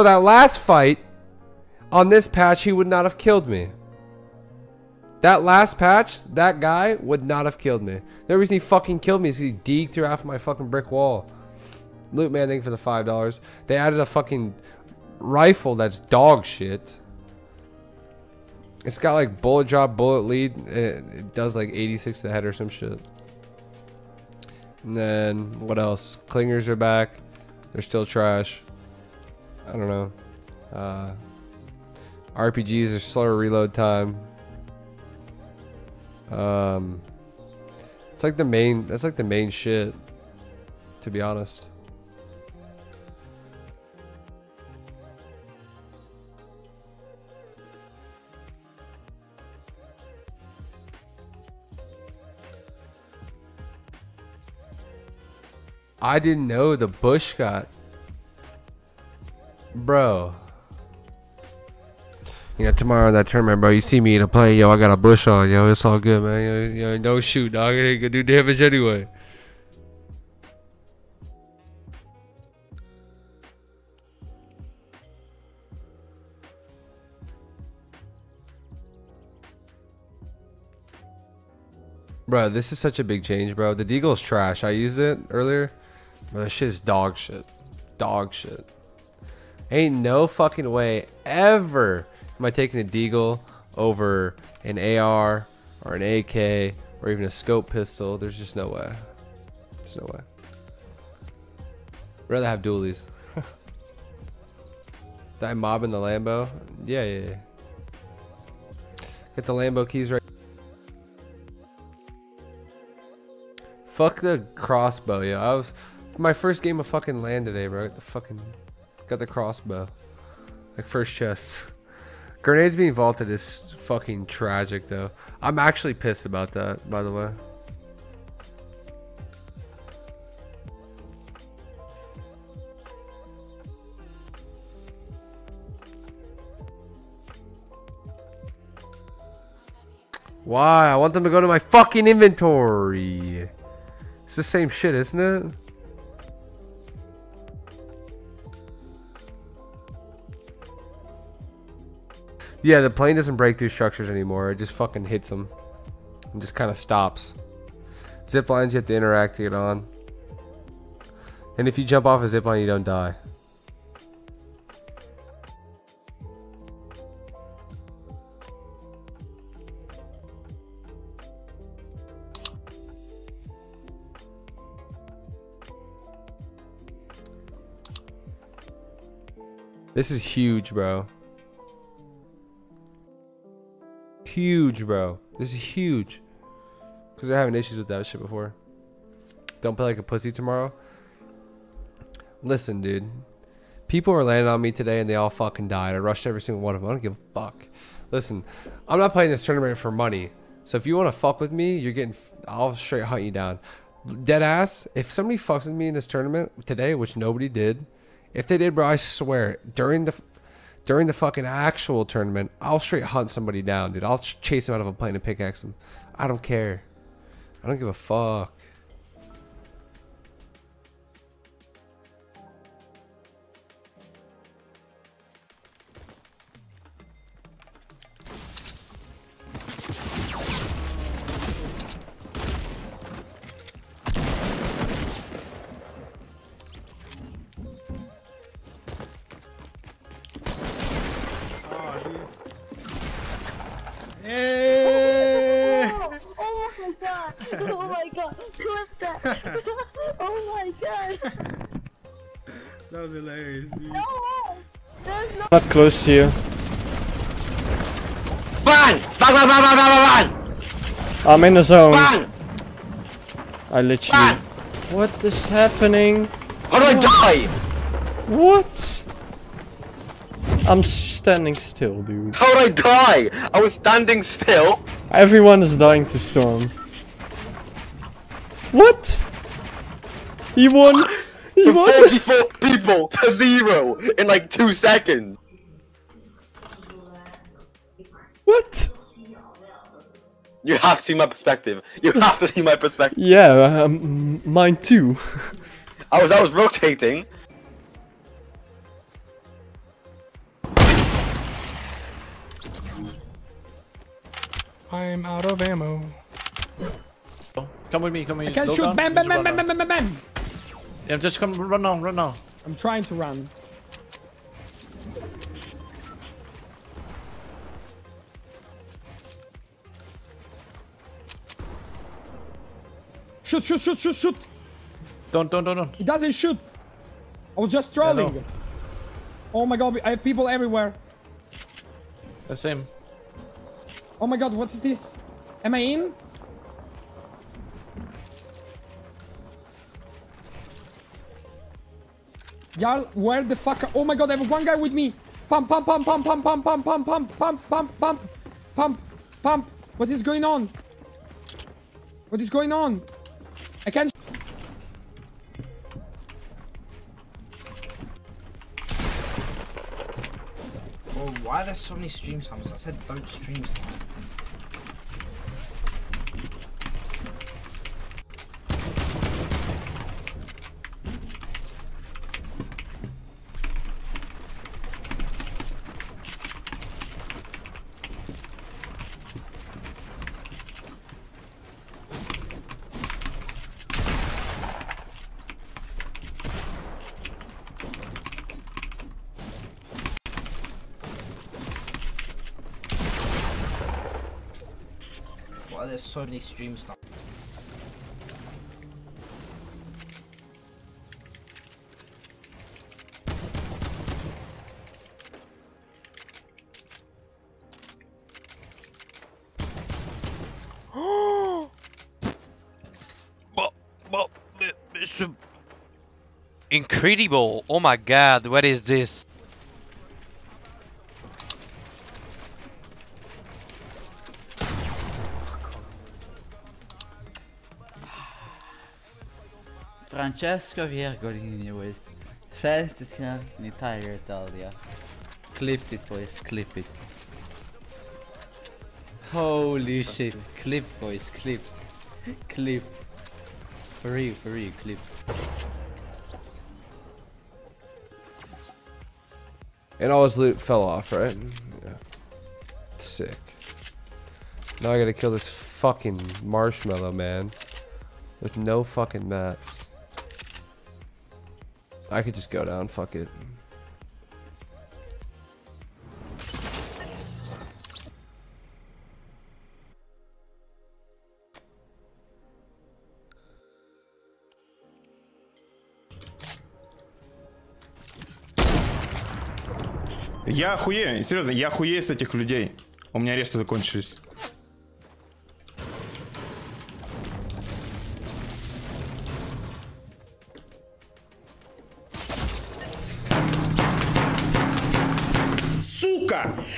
So that last fight on this patch, he would not have killed me. That last patch, that guy would not have killed me. The reason he fucking killed me is he deeked through half my fucking brick wall. Loot man, thank you for the five dollars. They added a fucking rifle that's dog shit. It's got like bullet drop, bullet lead. It, it does like 86 to the head or some shit. And then what else? Clingers are back. They're still trash. I don't know. Uh, RPGs are slower reload time. Um, it's like the main. That's like the main shit. To be honest. I didn't know the bush got. Bro. You know, tomorrow that tournament, bro, you see me in a plane, yo, I got a bush on, yo, it's all good, man. Yo, yo no shoot, dog. It ain't gonna do damage anyway. Bro, this is such a big change, bro. The Deagle's trash. I used it earlier. Bro, this shit is dog shit. Dog shit. Ain't no fucking way ever am I taking a Deagle over an AR or an AK or even a scope pistol. There's just no way. There's no way. Rather have dualies. I mob in the Lambo? Yeah, yeah, yeah. Get the Lambo keys right. Fuck the crossbow, yo. I was my first game of fucking land today, bro. The fucking got the crossbow. Like first chest. Grenades being vaulted is fucking tragic though. I'm actually pissed about that, by the way. Why? I want them to go to my fucking inventory. It's the same shit, isn't it? Yeah, the plane doesn't break through structures anymore. It just fucking hits them. And just kind of stops. Zip lines, you have to interact to get on. And if you jump off a zip line, you don't die. This is huge, bro. Huge, bro. This is huge. Because they're having issues with that shit before. Don't play like a pussy tomorrow. Listen, dude. People are landing on me today and they all fucking died. I rushed every single one of them. I don't give a fuck. Listen, I'm not playing this tournament for money. So if you want to fuck with me, you're getting. I'll straight hunt you down. Dead ass. If somebody fucks with me in this tournament today, which nobody did, if they did, bro, I swear during the during the fucking actual tournament, I'll straight hunt somebody down, dude. I'll chase them out of a plane and pickaxe them. I don't care. I don't give a fuck. Oh my god! Clip that! oh my god! That was hilarious. Dude. No! There's no- Not close to you. Bang! Bang, bang, bang, bang, bang, bang, I'm in the zone. bang! I literally. Bang! What is happening? How do I die? What? I'm standing still, dude. How would I die? I was standing still. Everyone is dying to storm. What? He won. He From won. 44 people to zero in like two seconds. What? You have to see my perspective. You have to see my perspective. Yeah, um, mine too. I was I was rotating. I'm out of ammo. Come with me, come with me. I can Slow shoot. down, Bam, you bam, need to bam, run bam, now. bam, bam, bam. Yeah, just come, run now, run now. I'm trying to run. Shoot, shoot, shoot, shoot, shoot. Don't, don't, don't, don't. He doesn't shoot. I was just Yeah, trolling. no. Oh my god, I have people everywhere. The same. Oh my god, what is this? Am I in? Jarl, where the fuck? Oh my god, I have one guy with me. Pump, pump, pump, pump, pump, pump, pump, pump, pump, pump, pump, pump, pump, pump. What is going on? What is going on? I can't. Oh, why are there so many stream sounds? I said don't stream sound. Why there's so many streams now? Incredible! Oh my god, what is this? Francesco Virgolini with fastest snap in entire Italia. Clip it boys, clip it. Holy shit, clip boys, clip. Clip. For real, for real, clip. And all his loot fell off, right? Yeah. Sick. Now I gotta kill this fucking marshmallow man. With no fucking mats. I could just go down, fuck it. Я охуею, серьезно, я охуею с этих людей. У меня аресты закончились.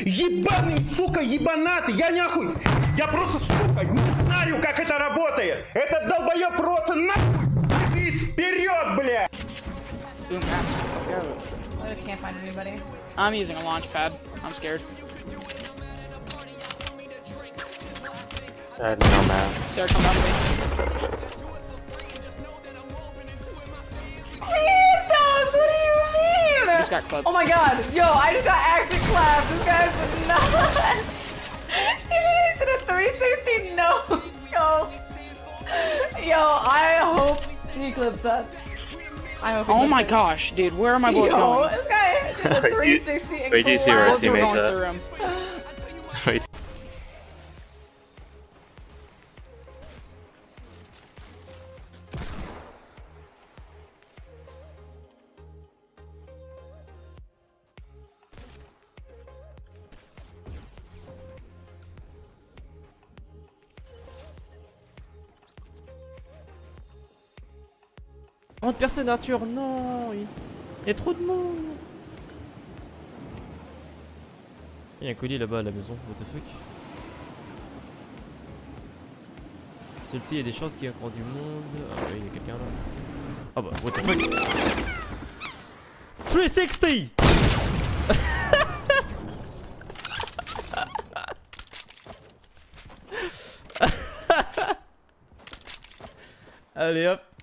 Ебаный, сука, ебанатый! Я не охуй! Я просто, сука, не знаю, как это работает! Этот долбоеб просто нахуй бежит вперед, бля! Boom mats. Let's go. I can't find anybody. I'm using a launch pad. I'm scared. I had no math. Sarah, come down to me. Got clipped. Oh my god, yo, I just got actually clapped. This guy's nuts. he just did a 360 no scope. Yo, I hope he clips that. I hope he Oh my it. gosh, dude, where are my bullets Yo, going? this guy did a 360 and wait, do you see where collapsed. Teammates going Oh, de personne, Arthur, non Il y a trop de monde. Il y a un colis là-bas à la maison, what the fuck. Celui-ci, il y a des chances qu'il y ait encore du monde. Ah ouais, il y a quelqu'un là. Ah bah, what the fuck. 360 Allez hop